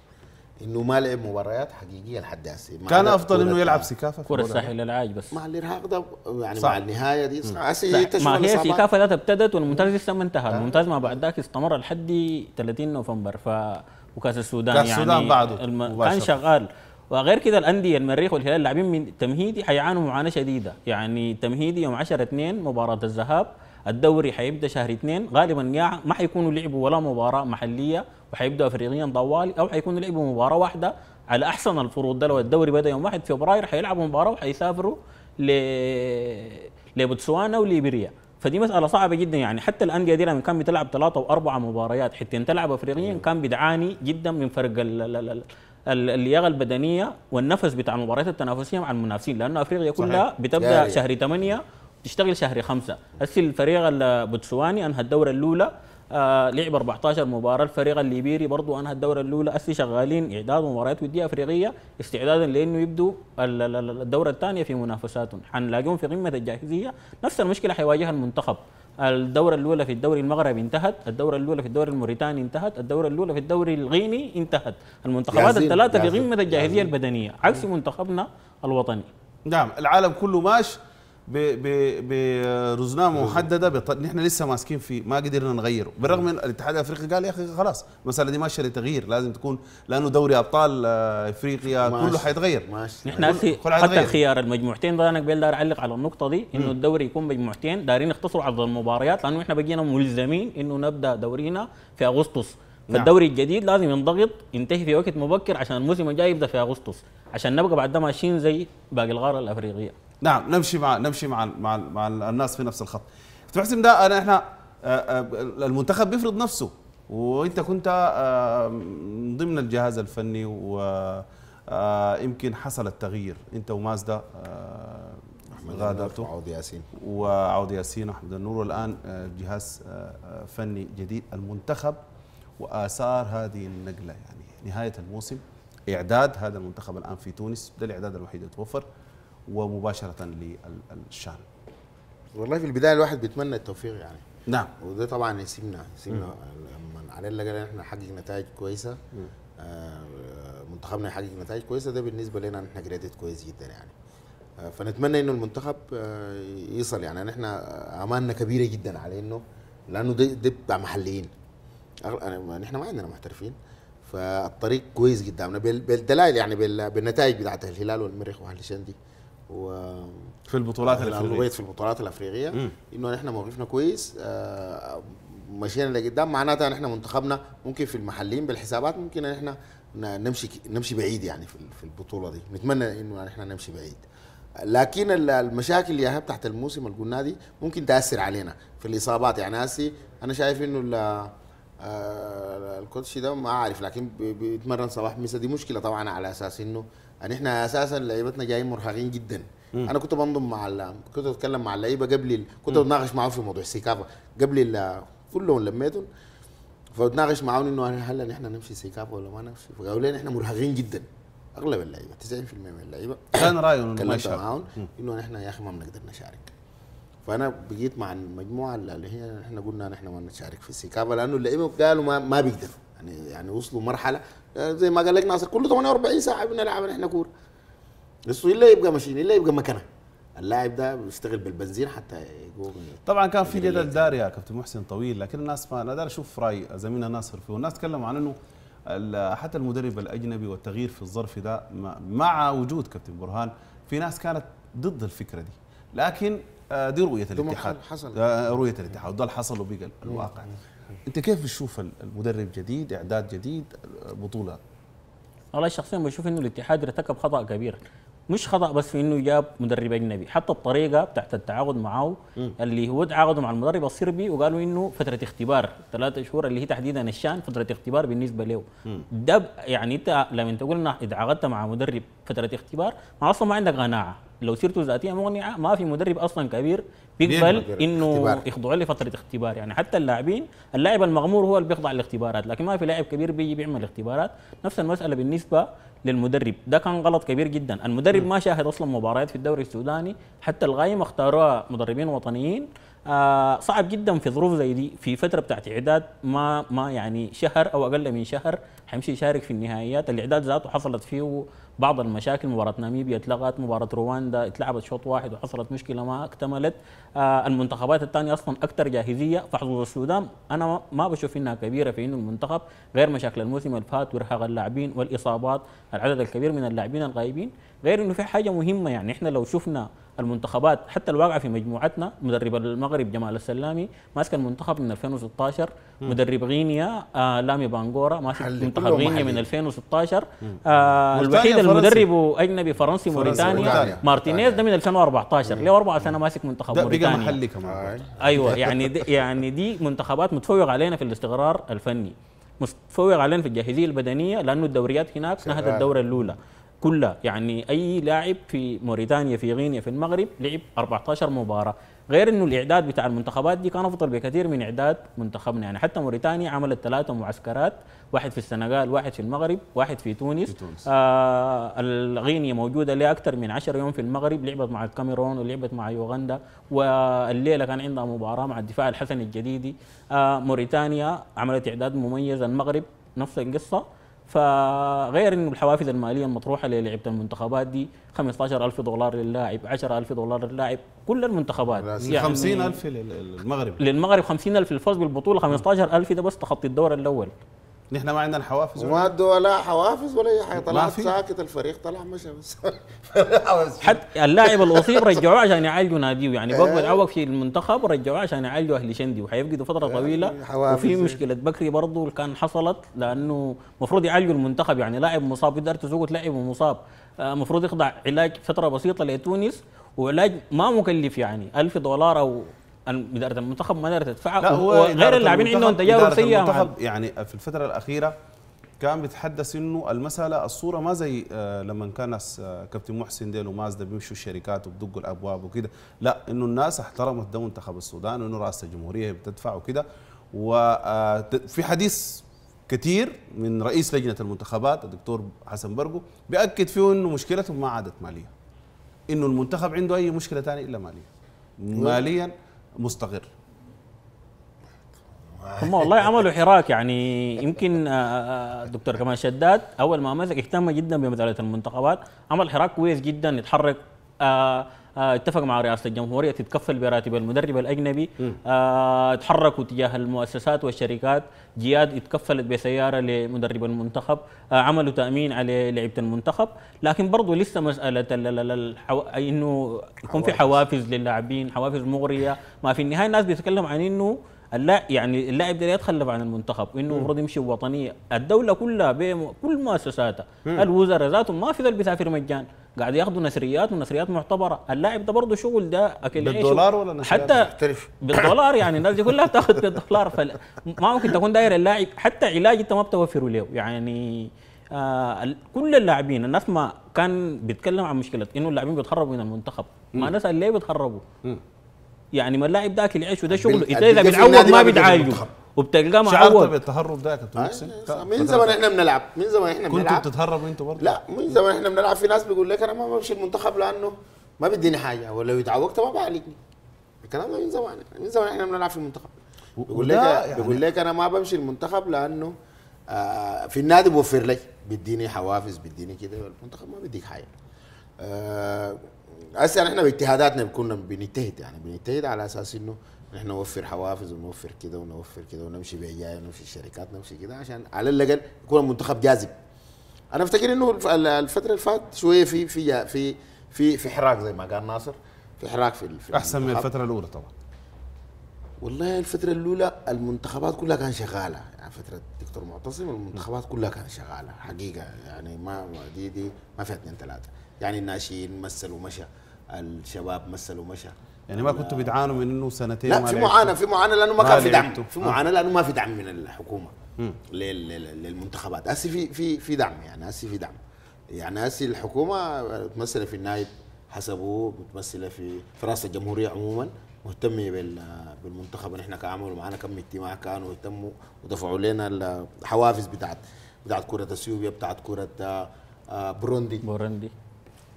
إنه ما لعب مباريات حقيقية لحد هسه. كان أفضل إنه يلعب سيكافا في كرة الوضع ده. الساحل العاج بس. مع الإرهاق ده يعني صح. مع النهاية دي هسه صح. تشمل ما هي. سيكافا ذاتها ابتدت والممتاز لسه ما انتهى. الممتاز ما بعد ذاك استمر لحد 30 نوفمبر. ف وكأس السودان كأس يعني السودان بعده الم... مباشرة. كان شغال. وغير كده الأندية المريخ والهلال لاعبين من تمهيدي حيعانوا معاناة شديدة. يعني تمهيدي يوم 10 2 مباراة الذهاب. الدوري حيبدأ شهر اثنين. غالبا يا ما حيكونوا لعبوا ولا مباراة محلية وحيبدأوا افريقيا طوالي أو حيكونوا لعبوا مباراة واحدة. على أحسن الفروض ده لو الدوري بدأ يوم 1 فبراير حيلعبوا مباراة وحيسافروا ل لبوتسوانا وليبيريا. فدي مسألة صعبة جدا يعني. حتى الأندية دي لما كان بتلعب ثلاثة وأربعة مباريات. حتى تلعب أفريقيا كان بتعاني جدا من فرق ال- ال- ال- ال- اللياقة البدنية والنفس بتاع المباريات التنافسية مع المنافسين. لأنه أفريقيا كلها بتبدأ جارية. شهر 8 تشتغل شهر 5 هسه الفريق البوتسواني أنهى الدورة الأولى آه لعب 14 مباراة. الفريق الليبيري برضو أنهى الدورة الأولى. هسه شغالين إعداد مباريات ودية أفريقية استعدادا لأنه يبدوا ال- ال- ال- الدورة الثانية في منافساتهم. حنلاقيهم في قمة الجاهزية. نفس المشكلة حيواجهها المنتخب. الدورة الأولى في الدوري المغربي انتهت، الدورة الأولى في الدوري الموريتاني انتهت، الدورة الأولى في الدوري الغيني انتهت، المنتخبات الثلاثة في قمة الجاهزية. البدنية، عكس منتخبنا الوطني. نعم العالم كله ب- برزنامه محددة بط... نحن لسه ماسكين فيه ما قدرنا نغيره بالرغم من الاتحاد الأفريقي قال يا أخي خلاص المسألة دي ماشية لتغيير لازم تكون لأنه دوري أبطال آه، إفريقيا ماشي. كله حيتغير ماشي نحن كل حتى. خيار المجموعتين ده أنا قبل داير أعلق على النقطة دي إنه الدوري يكون مجموعتين دايرين يختصروا عدد المباريات لأنه إحنا بقينا ملزمين إنه نبدأ دورينا في أغسطس. نعم. فالدوري الجديد لازم ينضغط ينتهي في وقت مبكر عشان الموسم الجاي يبدأ في أغسطس عشان نبقى بعد ده ماشيين زي باقي الغارة الأفريقية. نعم نمشي مع نمشي مع مع, مع الناس في نفس الخط. دكتور حسين ده أنا إحنا آه، آه، المنتخب بيفرض نفسه وإنت كنت آه، من ضمن الجهاز الفني ويمكن حصل التغيير. إنت ومازدا غادرته عوض ياسين. وعود ياسين واحمد النور. والآن جهاز فني جديد المنتخب وآثار هذه النقلة. يعني نهاية الموسم إعداد هذا المنتخب الآن في تونس ده الإعداد الوحيد اللي توفر. ومباشرة للشان والله في البداية الواحد بيتمنى التوفيق يعني. نعم. وده طبعا يسيبنا يسيبنا لما على الاقل إحنا نحقق نتائج كويسة. آه، منتخبنا يحقق نتائج كويسة ده بالنسبة لنا نحن كريدت كويس جدا يعني. آه، فنتمنى إنه المنتخب آه، يصل يعني. نحن اماننا كبيرة جدا على إنه لأنه ده ده بتاع محليين. نحن ما عندنا محترفين. فالطريق كويس قدامنا بال- بالدلائل يعني بال- بالنتائج بتاعت الهلال والمريخ واهل شندي و في البطولات الألوبيت الأفريقية. في البطولات الأفريقية. مم. إنه نحن موقفنا كويس آه، مشينا لقدام. معناتها نحن منتخبنا ممكن في المحليين بالحسابات ممكن نحن ن- نمشي نمشي بعيد يعني في البطولة دي. نتمنى إنه نحن نمشي بعيد. لكن ال- المشاكل اللي هي بتاعت الموسم اللي قلنا دي ممكن تأثر علينا في الإصابات. يعني هسي أنا شايف إنه ال- آه، ال coach ده ما عارف لكن بي- بيتمرن صباح مسا دي مشكلة طبعا على أساس إنه يعني إحنا أساسا لعيبتنا جايين مرهقين جدا. أنا كنت بنضم مع ال- كنت اتكلم مع اللعيبة قبل ال- كنت بتناقش معاهم في موضوع سيكافا قبل ال- كلهم لميتهم. فبتناقش معاهم إنه هل نحن نمشي سيكافا ولا ما نمشي؟ فقالوا لي نحن مرهقين جدا. أغلب اللعيبة 90% من اللعيبة. كان رايه إنه ما تكلمت يشارك معاهم إنه نحن يا أخي ما بنقدر نشارك. فأنا بقيت مع المجموعة اللي هي إحنا قلنا نحن ما نشارك في السيكافا لأنه اللعيبة قالوا ما ما بيقدروا. يعني يعني وصلوا مرحلة آه، زي ما قال لك ناصر كل 48 ساعة بنلعب نحن كورة. بس الا يبقى ماشيين الا يبقى مكانه. اللاعب ده بيشتغل بالبنزين حتى يقوم. طبعا كان في جدل داري يا كابتن محسن طويل لكن الناس ما أنا داري أشوف رأي زميلنا ناصر فيه. والناس تكلموا عن إنه حتى المدرب الأجنبي والتغيير في الظرف ده مع- وجود كابتن برهان في ناس كانت ضد الفكرة دي. لكن آه، دي رؤية الاتحاد. حصل. آه، رؤية الاتحاد. وده اللي حصل وبقى الواقع. انت كيف بتشوف ال- المدرب جديد اعداد جديد بطولة؟ والله شخصيا بشوف إنه الاتحاد ارتكب خطأ كبير. مش خطأ بس في إنه جاب مدرب أجنبي حتى الطريقة بتاعت التعاقد معه اللي هو تعاقدوا مع المدرب الصربي وقالوا إنه فترة اختبار ثلاثة شهور اللي هي تحديدا الشأن فترة اختبار بالنسبة له. ده يعني أنت لما تقول انك إذا عقدت مع مدرب فترة اختبار ما أصلا ما عندك قناعة. لو سيرته ذاتيه مقنعة ما في مدرب أصلا كبير بيقبل إنه. يخضعوا لفتره اختبار. يعني حتى اللاعبين اللاعب المغمور هو اللي بيخضع للاختبارات لكن ما في لاعب كبير بيجي بيعمل اختبارات نفس المسألة بالنسبة للمدرب. ده كان غلط كبير جدا. المدرب ما شاهد أصلا مباريات في الدوري السوداني. حتى الغايم اختاروها مدربين وطنيين. صعب جدا في ظروف زي دي في فترة بتاعت إعداد. ما ما يعني شهر أو أقل من شهر حيمشي يشارك في النهائيات الإعداد ذاته حصلت فيه بعض المشاكل. مباراة ناميبيا اتلغت مباراة رواندا اتلعبت شوط واحد وحصلت مشكلة ما اكتملت. آه المنتخبات الثانية أصلا أكثر جاهزية فحظوظ السودان. أنا ما بشوف إنها كبيرة في إنه المنتخب غير مشاكل الموسم اللي فات وارهاق اللاعبين والإصابات العدد الكبير من اللاعبين الغايبين. غير إنه في حاجة مهمة يعني إحنا لو شفنا المنتخبات حتى الواقعة في مجموعتنا مدرب المغرب جمال السلامي ماسك المنتخب من 2016 مدرب غينيا آه لامي بانغورا ماسك منتخب غينيا من محليين. 2016 آه موريتانيا الوحيد فرنسي. المدرب أجنبي فرنسي موريتانيا. موريتانيا. مارتينيز ده من 2014 له أربع سنة ماسك منتخب ده بقى موريتانيا؟ محلي كمان. آه. أيوه يعني دي يعني دي منتخبات متفوق علينا في الاستقرار الفني. متفوق علينا في الجاهزية البدنية لأنه الدوريات هناك نهت الدورة الأولى. كلها يعني أي لاعب في موريتانيا في غينيا في المغرب لعب 14 مباراة. غير إنه الإعداد بتاع المنتخبات دي كان أفضل بكثير من إعداد منتخبنا. يعني حتى موريتانيا عملت ثلاثة معسكرات واحد في السنغال واحد في المغرب واحد في تونس, في تونس. آه الغينيا موجودة لها أكثر من 10 يوم في المغرب لعبت مع الكاميرون ولعبت مع يوغندا. والليلة كان عندها مباراة مع الدفاع الحسني الجديدي. آه موريتانيا عملت إعداد مميز. المغرب نفس القصة. فغير إنه الحوافز المالية المطروحة للعبه المنتخبات دي 15000 دولار للاعب 10000 دولار للاعب كل المنتخبات راسي. 50000 للمغرب للمغرب 50000 للفوز بالبطولة 15000 ده بس تخطي الدور الأول نحن ما عندنا حوافز وما ادوا ولا حوافز ولا أي حاجة. طلعت في؟ ساكت الفريق طلع مشى. بس [LAUGHS] حتى اللاعب الاصيب رجعوه عشان يعالجوا ناديه. يعني بقى بيتعوق في المنتخب ورجعوه عشان يعالجوا أهل شندي. وحيفقدوا فترة طويلة. حوافز. وفي مشكلة بكري برضه اللي كان حصلت لأنه المفروض يعالجوا المنتخب. يعني لاعب مصاب يقدر تسوق لاعب مصاب. المفروض يخضع علاج فترة بسيطة لتونس. وعلاج ما مكلف يعني. 1000 دولار أو إدارة المنتخب ما دارت تدفعها لا هو غير اللاعبين عندهم تجارب سيئة مع المنتخب يعني في الفترة الأخيرة كان بيتحدث إنه المسألة الصورة ما زي آه، لما كان ناس آه، كابتن محسن ديل ومازدا بيمشوا الشركات وبدقوا الأبواب وكده. لا إنه الناس احترمت ده منتخب السودان وانه رئاسة الجمهورية بتدفع وكده. وفي حديث كثير من رئيس لجنة المنتخبات الدكتور حسن برقو بيأكد فيه إنه مشكلتهم ما عادت مالية. إنه المنتخب عنده أي مشكلة ثانية إلا مالية. ماليا مستقر. هم والله عملوا حراك يعني. يمكن آه، آه، دكتور كمال شداد أول ما مسك اهتم جدا بمسألة المنتخبات. عمل حراك كويس جدا يتحرك آه، آه، اتفق مع رئاسة الجمهورية تتكفل براتب المدرب الأجنبي. آه، تحركوا تجاه المؤسسات والشركات. جياد اتكفلت بسيارة لمدرب المنتخب. آه، عملوا تأمين على لعيبة المنتخب. لكن برضه لسه مسألة ال- ال- ال- الحو... إنه يكون في حوافز. للاعبين حوافز مغرية. ما في النهاية الناس بيتكلم عن إنه اللاعب يعني اللاعب ده يتخلف عن المنتخب إنه المفروض يمشي بوطنيه الدولة كلها بم- كل مؤسساتها الوزراء ذاتهم ما في ذول بيسافر مجان قاعد ياخذوا نسريات ونسريات معتبرة. اللاعب ده برضه شغل ده اكل. بالدولار ولا نسريات حتى مختلف. بالدولار يعني [LAUGHS] الناس دي كلها بتاخذ بالدولار. فما ممكن تكون داير اللاعب حتى علاج انت ما بتوفره له يعني آه كل اللاعبين الناس ما كان بيتكلم عن مشكلة إنه اللاعبين بيتهربوا من المنتخب. ما نسأل ليه بيتهربوا يعني ما اللاعب ده اكل عيش وده شغله انت إذا بتعوض ما بتعالجه. وبتلقاه شعرت معوض بالتهرب ده يا كابتن محسن من زمان إحنا بنلعب. من زمان إحنا كنتوا بنلعب. بتتهربوا أنتوا برضه؟ لا من زمان إحنا بنلعب. في ناس بيقول لك أنا ما بمشي المنتخب لأنه ما بيديني حاجة ولا لو اتعوقت ما بعالجني. الكلام ده من زمان. من زمان إحنا بنلعب في المنتخب. بيقول لك يعني- بيقول لك أنا ما بمشي المنتخب لأنه آه في النادي بوفر لي. بيديني حوافز بيديني كده المنتخب ما بيديك حاجة. آه هسه إحنا باجتهاداتنا كنا بنجتهد يعني بنجتهد على أساس إنه نحن نوفر حوافز ونوفر كده ونوفر كده ونمشي بيجاي ونمشي الشركات نمشي كده عشان على الأقل يكون المنتخب جاذب أنا أفتكر إنه الف- ال- الفترة اللي فات شوية في في في في في حراك زي ما قال ناصر في حراك في في أحسن من. الفترة الأولى طبعا. والله الفترة الأولى المنتخبات كلها كانت شغالة يعني فترة دكتور معتصم المنتخبات كلها كانت شغالة حقيقة يعني ما دي دي ما فيها اثنين ثلاثة يعني الناشئين مثلوا مشى الشباب مثلوا مشى. يعني ما كنتوا بتعانوا من إنه سنتين لا ما في؟ معاناة في معاناة لأنه ما ما كان في دعم. في. معاناة لأنه ما في دعم من الحكومة. لل- لل- للمنتخبات. هسه في في في دعم يعني هسه في دعم. يعني هسه الحكومة متمثلة في النائب حسبه متمثلة في في رئاسة الجمهورية عموما مهتمة بال- بالمنتخب. نحن كعملوا معنا كم اجتماع كانوا يهتموا ودفعوا لنا الحوافز بتاعت بتاعت كرة اثيوبيا بتاعت كرة آه، آه، بروندي بورندي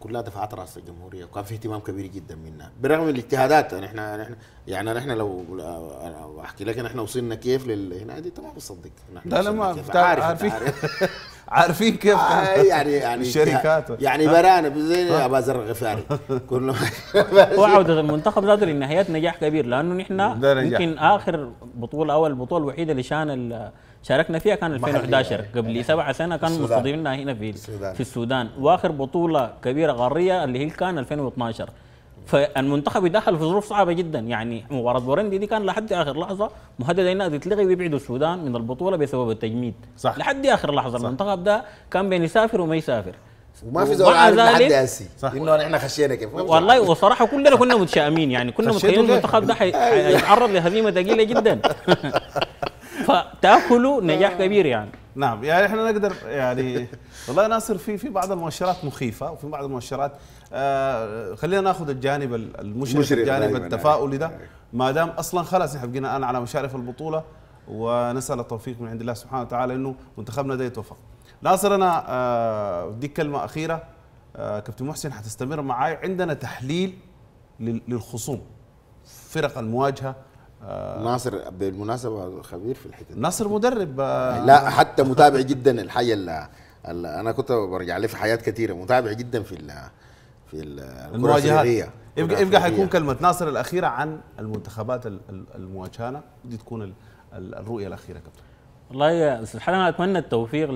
كلها دفعات رئاسه الجمهورية وكان في اهتمام كبير جدا منا برغم من الاجتهادات نحن نحن يعني نحن لو لو أحكي لك نحن وصلنا كيف لل هنا دي أنت ما بتصدق لا لا ما عارف عارفين [LAUGHS] عارفين كيف آه يعني يعني [LAUGHS] الشركات. اجتهاد. يعني برانا زي أبا زر الغفاري [LAUGHS] كله هو عودة المنتخب ذاته للنهايات نجاح كبير لأنه نحن. يمكن آخر بطولة أو البطوله الوحيده اللي شان ال- شاركنا فيها كان 2011 قبل سبع سنة كانوا السودان. مستضيفينها هنا في السودان. في السودان. وآخر بطولة كبيرة قاريه اللي هي كان 2012 فالمنتخب يدخل في ظروف صعبة جدا. يعني مباراة بورندي دي كان لحد آخر لحظة مهددة انها تتلغي ويبعدوا السودان من البطولة بسبب التجميد. صح. لحد آخر لحظة المنتخب ده كان بين يسافر وما يسافر. وما في زول عارف لحد هسي. صح. إنه نحن خشينا كيف. والله وصراحة كلنا كنا متشائمين. يعني كنا متخيلين؟ المنتخب ده حي- حيتعرض لهزيمة ثقيلة جدا. [LAUGHS] فتاكلوا نجاح كبير يعني. نعم يعني إحنا نقدر يعني [LAUGHS] والله ناصر في في بعض المؤشرات مخيفة وفي بعض المؤشرات آه خلينا ناخذ الجانب ال- المشرف مشرف الجانب دايماً، التفاؤلي ده. ما دام أصلا خلاص إحنا بقينا الان على مشارف البطولة ونسأل التوفيق من عند الله سبحانه وتعالى إنه منتخبنا ده يتوفق. ناصر أنا آه بديك كلمة أخيرة. آه كابتن محسن حتستمر معاي. عندنا تحليل لل- للخصوم. فرق المواجهة آه ناصر بالمناسبه خبير في الحتة دي. ناصر مدرب آه لا حتى متابع جدا الحاجة اللي اللي أنا كنت برجع له في حياة كثيرة متابع جدا في ال في المواجهات. يبقى يبقى حيكون. كلمة ناصر الأخيرة عن المنتخبات ال- ال- المواجهانه دي تكون ال- ال- الرؤية الأخيرة كابتن والله يا أستاذ حسن أنا أتمنى التوفيق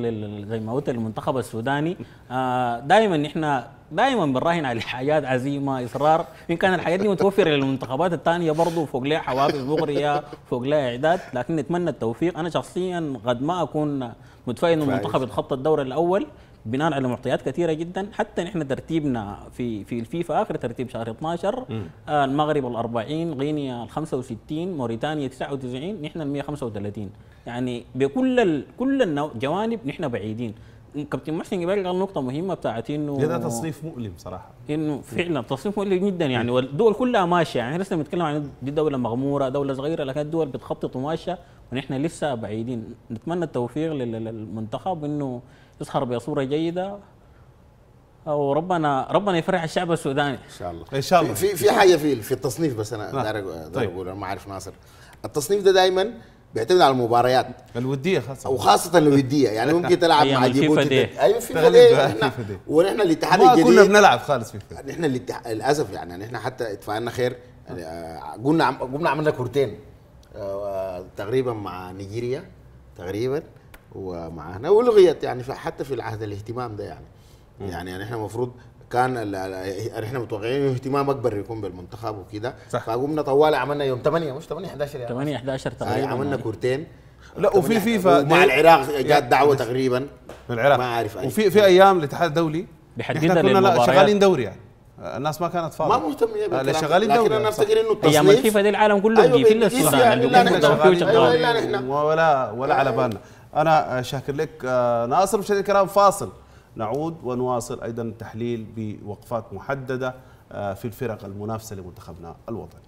زي ما قلت للمنتخب السوداني. آه دائما إحنا دائما بنراهن على حاجات عزيمه إصرار. إن كان الحاجات دي متوفرة للمنتخبات الثانية برضه فوق لها حوافز مغرية فوق لها إعداد. لكن نتمنى التوفيق. أنا شخصيا قد ما أكون متفائل إنه. المنتخب يتخطى الدور الأول. بناء على معطيات كثيرة جدا. حتى نحن ترتيبنا في في الفيفا آخر ترتيب شهر 12 آه المغرب ال 40 غينيا ال 65 موريتانيا 99 نحن ال 135 يعني بكل ال كل الجوانب نحن بعيدين. كابتن محسن قبل قال نقطة مهمة بتاعت إنه هذا تصنيف مؤلم صراحة. إنه فعلا تصنيف مؤلم جدا. يعني والدول كلها ماشية. يعني لسه بنتكلم عن دي دولة مغمورة دولة صغيرة لكن الدول بتخطط وماشية ونحن لسه بعيدين. نتمنى التوفيق لل- للمنتخب إنه يظهر بصورة جيدة. أو ربنا ربنا يفرح الشعب السوداني. إن شاء الله. إن شاء الله. في في حاجة في في التصنيف بس أنا نعم. داير طيب. أقول أنا ما أعرف ناصر. التصنيف ده دائما بيعتمد على المباريات. الودية خاصة. وخاصه الودية. يعني [LAUGHS] ممكن تلعب مع جيبوتي. أيوه فيفا تغلب دي. بقى ونحن- فيفا دي. ونحن الاتحاد ما كنا الجديد بنلعب خالص في فيفا نحن الاتحاد للأسف يعني نحن حتى اتفقنا خير. يعني آه، قلنا عم- قمنا عملنا كورتين. آه، تقريبا مع نيجيريا تقريبا. ومع هنا ولغيت يعني حتى في العهد الاهتمام ده يعني. يعني نحن المفروض كان ال- ال- إحنا متوقعين اهتمام أكبر يكون بالمنتخب وكده. فقمنا طوالي عملنا يوم 8 مش 8 11 يعني. 8 11 آه، تقريبا عملنا يعني. كورتين. لا وفي فيفا دي- العراق جات دعوة تقريبا. من العراق ما عارف أي. وفي في أيام الاتحاد الدولي إحنا كنا. شغالين دوري يعني. الناس ما كانت فاضية. ما مهتمين آه، بالكلام لا شغالين لكن دوري. أنا صح. أفتكر إنه أيام التصنيف الفيفا دي العالم كله أيوة بيجي في بيجي السودان نحن. ولا ولا على بالنا. أنا شاكر لك آه، ناصر مشاهدينا الكرام فاصل. نعود ونواصل أيضا تحليل بوقفات محددة آه، في الفرق المنافسة لمنتخبنا الوطني.